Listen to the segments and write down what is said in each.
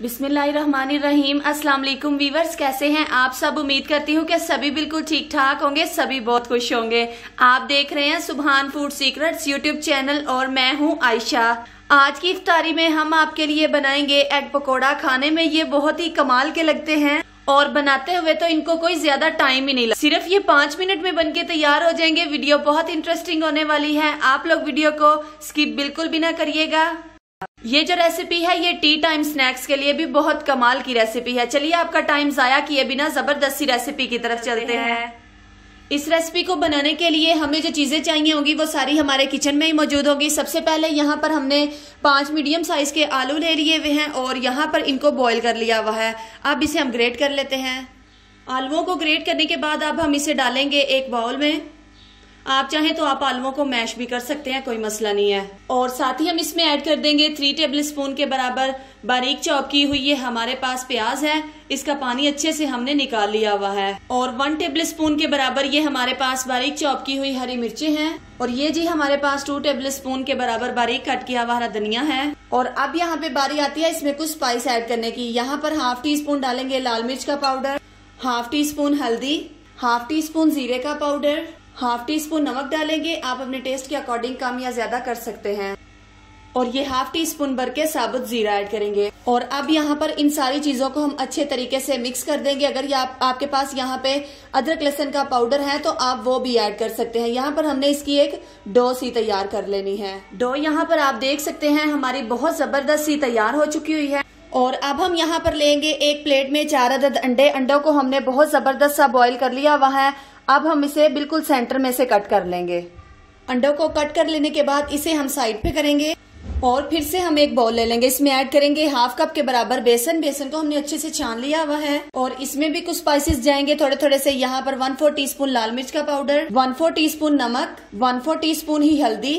बिस्मिल्लाहिर्रहमानिर्रहीम। अस्सलाम वालेकुम वीवर्स कैसे हैं आप सब? उम्मीद करती हूँ कि सभी बिल्कुल ठीक ठाक होंगे, सभी बहुत खुश होंगे। आप देख रहे हैं सुबहान फ़ूड सीक्रेट्स यूट्यूब चैनल और मैं हूँ आयशा। आज की इफ्तारी में हम आपके लिए बनाएँगे एग पकोड़ा। खाने में ये बहुत ही कमाल के लगते हैं और बनाते हुए तो इनको कोई ज़्यादा टाइम ही नहीं लगा सिर्फ़ ये पाँच मिनट में बनके तैयार हो जाएँगे। वीडियो बहुत इंटरेस्टिंग होने वाली है। आप लोग वीडियो को स्किप बिल्कुल भी ना करिएगा। ये जो रेसिपी है ये टी टाइम स्नैक्स के लिए भी बहुत कमाल की रेसिपी है। चलिए आपका टाइम जाया किए बिना ज़बरदस्ती रेसिपी की तरफ़ चलते हैं। इस रेसिपी को बनाने के लिए हमें जो चीज़ें चाहिए होंगी वो सारी हमारे किचन में ही मौजूद होगी। सबसे पहले यहाँ पर हमने पाँच मीडियम साइज़ के आलू ले लिए हुए हैं और यहाँ पर इनको बॉईल कर लिया हुआ है। अब इसे हम ग्रेट कर लेते हैं। आलुओं को ग्रेट करने के बाद अब हम इसे डालेंगे एक बाउल में। आप चाहें तो आप आलुओं को मैश भी कर सकते हैं, कोई मसला नहीं है। और साथ ही हम इसमें ऐड कर देंगे थ्री टेबल स्पून के बराबर बारीक चॉप की हुई ये हमारे पास प्याज है। इसका पानी अच्छे से हमने निकाल लिया हुआ है। और वन टेबल स्पून के बराबर ये हमारे पास बारीक चॉप की हुई हरी मिर्ची हैं। और ये जी हमारे पास टू टेबल स्पून के बराबर बारीक कट किया हुआ हरा धनिया है। और अब यहाँ पे बारी आती है इसमें कुछ स्पाइस ऐड करने की। यहाँ पर हाफ़ टी स्पून डालेंगे लाल मिर्च का पाउडर हाफ़ टी स्पून हल्दी हाफ़ टी स्पून जीरे का पाउडर हाफ़ टी स्पून नमक डालेंगे आप अपने टेस्ट के अकॉर्डिंग कम या ज़्यादा कर सकते हैं। और ये हाफ़ टी स्पून भर के साबुत जीरा ऐड करेंगे। और अब यहाँ पर इन सारी चीज़ों को हम अच्छे तरीके से मिक्स कर देंगे। अगर ये आप, आपके पास यहाँ पे अदरक लहसन का पाउडर है तो आप वो भी ऐड कर सकते हैं। यहाँ पर हमने इसकी एक डो सी तैयार कर लेनी है। डो यहाँ पर आप देख सकते हैं हमारी बहुत ज़बरदस्त सी तैयार हो चुकी हुई है। और अब हम यहाँ पर लेंगे एक प्लेट में चार अदद अंडे। अंडों को हमने बहुत ज़बरदस्त सा बॉईल कर लिया हुआ है। अब हम इसे बिल्कुल सेंटर में से कट कर लेंगे। अंडों को कट कर लेने के बाद इसे हम साइड पे करेंगे और फिर से हम एक बॉल ले लेंगे। इसमें ऐड करेंगे हाफ़ कप के बराबर बेसन। बेसन को हमने अच्छे से छान लिया हुआ है और इसमें भी कुछ स्पाइसेस जाएँगे। थोड़े थोड़े से यहाँ पर वन फोर टी लाल मिर्च का पाउडर वन फोर टी नमक वन फोर टी ही हल्दी।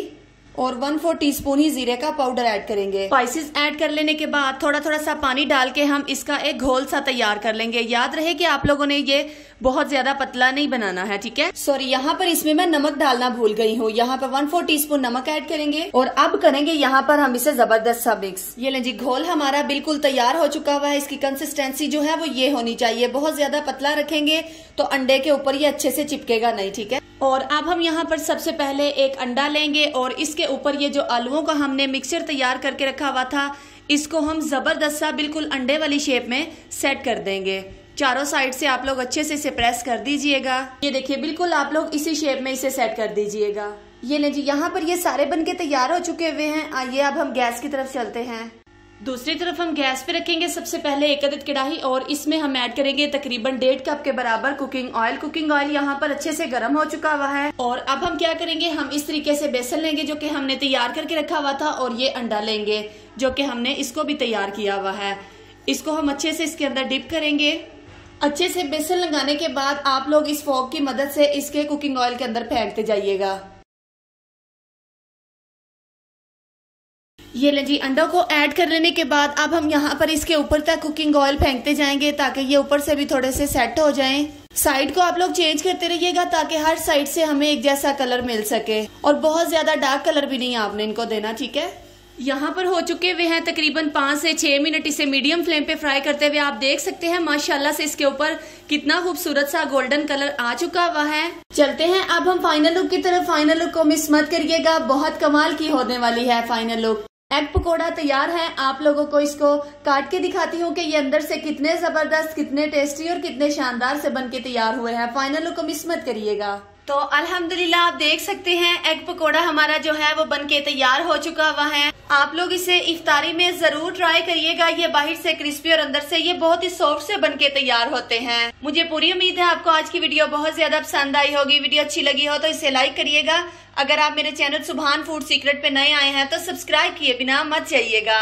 और वन फोर टी स्पून ही जीरे का पाउडर ऐड करेंगे। स्पाइसेस ऐड कर लेने के बाद थोड़ा थोड़ा सा पानी डाल के हम इसका एक घोल सा तैयार कर लेंगे। याद रहे कि आप लोगों ने ये बहुत ज़्यादा पतला नहीं बनाना है ठीक है? सॉरी यहाँ पर इसमें मैं नमक डालना भूल गई हूँ। यहाँ पर वन फोर टी स्पून नमक ऐड करेंगे और अब करेंगे यहाँ पर हम इसे ज़बरदस्त सा मिक्स ये लें जी घोल हमारा बिल्कुल तैयार हो चुका हुआ है। इसकी कंसिस्टेंसी जो है वो ये होनी चाहिए। बहुत ज़्यादा पतला रखेंगे तो अंडे के ऊपर ये अच्छे से चिपकेगा नहीं ठीक है? और अब हम यहाँ पर सबसे पहले एक अंडा लेंगे और इसके ऊपर ये जो आलुओं का हमने मिक्सचर तैयार करके रखा हुआ था, इसको हम ज़बरदस्त सा बिल्कुल अंडे वाली शेप में सेट कर देंगे। चारों साइड से आप लोग अच्छे से इसे प्रेस कर दीजिएगा। ये देखिए, बिल्कुल आप लोग इसी शेप में इसे सेट कर दीजिएगा। ये ले जी, यहाँ पर ये सारे बन के तैयार हो चुके हुए हैं। आइए, अब हम गैस की तरफ़ चलते हैं। दूसरी तरफ़ हम गैस पे रखेंगे सबसे पहले एक अदद कढ़ाई और इसमें हम ऐड करेंगे तकरीबन डेढ़ कप के बराबर कुकिंग ऑयल। कुकिंग ऑयल यहाँ पर अच्छे से गर्म हो चुका हुआ है और अब हम क्या करेंगे, हम इस तरीके से बेसन लेंगे जो कि हमने तैयार करके रखा हुआ था और ये अंडा लेंगे जो कि हमने इसको भी तैयार किया हुआ है। इसको हम अच्छे से इसके अंदर डिप करेंगे। अच्छे से बेसन लगाने के बाद आप लोग इस फोक की मदद से इसके कुकिंग ऑयल के अंदर फेंकते जाइएगा। ये ले जी, अंडों को ऐड कर लेने के बाद अब हम यहाँ पर इसके ऊपर तक कुकिंग ऑयल फेंकते जाएँगे ताकि ये ऊपर से भी थोड़े से सेट हो जाएँ। साइड को आप लोग चेंज करते रहिएगा ताकि हर साइड से हमें एक जैसा कलर मिल सके। और बहुत ज़्यादा डार्क कलर भी नहीं आपने इनको देना, ठीक है? यहाँ पर हो चुके हुए हैं तकरीबन पाँच से छह मिनट इसे मीडियम फ्लेम पे फ्राई करते हुए आप देख सकते हैं, माशाल्लाह से इसके ऊपर कितना खूबसूरत सा गोल्डन कलर आ चुका हुआ है। चलते हैं, अब हम फाइनल लुक की तरफ़। फाइनल लुक को मिस मत करिएगा, बहुत कमाल की होने वाली है फाइनल लुक एग पकौड़ा तैयार है। आप लोगों को इसको काट के दिखाती हूँ कि ये अंदर से कितने ज़बरदस्त, कितने टेस्टी और कितने शानदार से बन के तैयार हुए हैं। फाइनल को मिसमत करिएगा। तो अल्हम्दुलिल्लाह, आप देख सकते हैं एग पकोड़ा हमारा जो है, वो बन के तैयार हो चुका हुआ है। आप लोग इसे इफ्तारी में ज़रूर ट्राई करिएगा। ये बाहर से क्रिस्पी और अंदर से ये बहुत ही सॉफ्ट से बन के तैयार होते हैं। मुझे पूरी उम्मीद है, आपको आज की वीडियो बहुत ज़्यादा पसंद आई होगी। वीडियो अच्छी लगी हो तो इसे लाइक करिएगा। अगर आप मेरे चैनल सुबहान फ़ूड सीक्रेट पे नए आए हैं तो सब्सक्राइब किए बिना मत जाइएगा।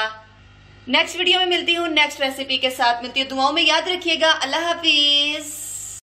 नेक्स्ट वीडियो में मिलती हूँ। नेक्स्ट रेसिपी के साथ मिलती हूँ। दुआओं में याद रखिएगा। अल्लाह हाफिज।